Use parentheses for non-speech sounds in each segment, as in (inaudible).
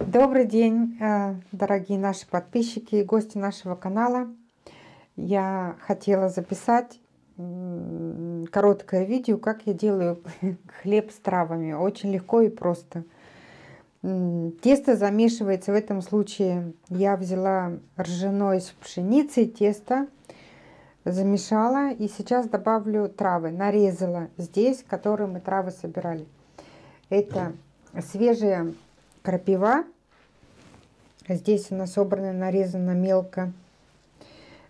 Добрый день, э, дорогие наши подписчики и гости нашего канала. Я хотела записать короткое видео, как я делаю (laughs) хлеб с травами. Очень легко и просто. Тесто замешивается в этом случае. Я взяла ржаное с пшеницей тесто, замешала и сейчас добавлю травы. Нарезала здесь, которые мы травы собирали. Это свежая крапива Здесь она собрана, нарезана мелко.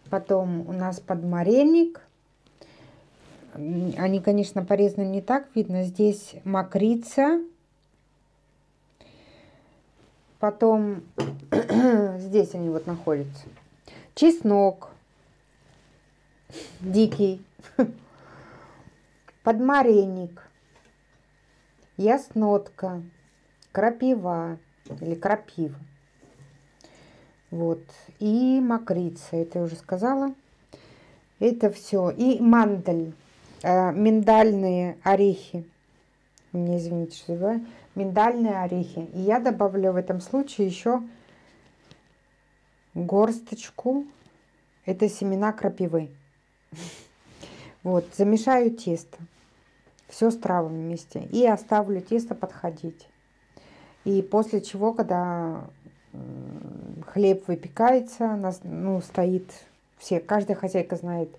Потом у нас подмаренник. Они, конечно, порезаны не так видно. Здесь мокрица. Потом (clears throat) здесь они вот находятся. Чеснок. Дикий. (laughs) Подмаренник. Яснотка. Крапива или крапива. Вот. И мокрица, это я уже сказала. Это все. И мандаль, э, миндальные орехи. Мне извините, что я Миндальные орехи. И я добавлю в этом случае еще горсточку. Это семена крапивы. (laughs) Вот, замешаю тесто. Все с травами вместе. И оставлю тесто подходить. И после чего, когда хлеб выпекается, ну, стоит, все, каждая хозяйка знает,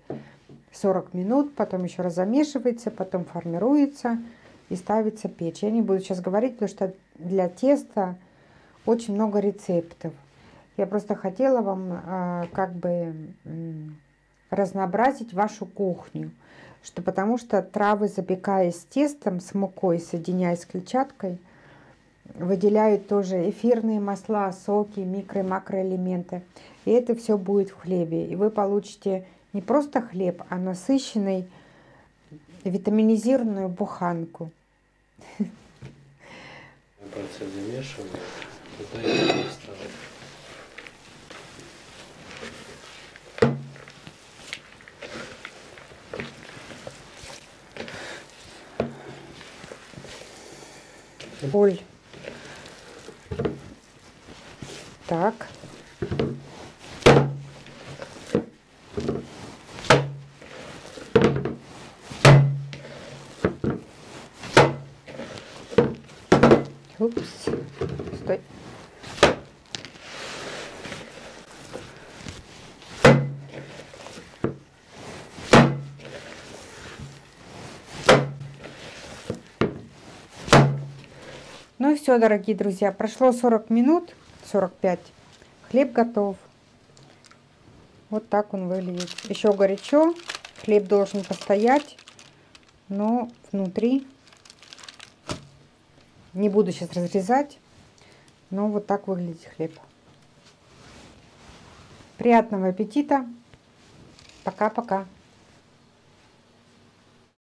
40 минут, потом еще раз замешивается, потом формируется и ставится печь. Я не буду сейчас говорить, потому что для теста очень много рецептов. Я просто хотела вам э, как бы э, разнообразить вашу кухню. Что, потому что травы, запекаясь с тестом, с мукой, соединяясь с клетчаткой, выделяют тоже эфирные масла, соки, микро- и макроэлементы. И это все будет в хлебе. И вы получите не просто хлеб, а насыщенный витаминизированную буханку. Туда и Боль. Так. Упс. Стой. Ну и все, дорогие друзья, прошло 40 минут. 45. Хлеб готов. Вот так он выглядит. Еще горячо. Хлеб должен постоять. Но внутри не буду сейчас разрезать. Но вот так выглядит хлеб. Приятного аппетита. Пока-пока.